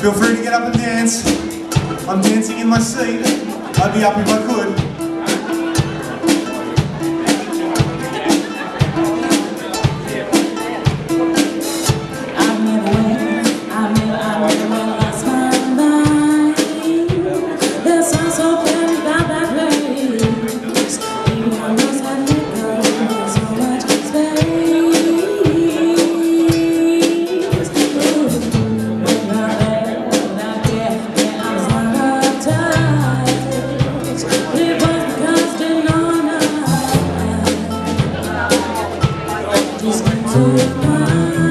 Feel free to get up and dance. I'm dancing in my seat. I'd be up if I could. so far.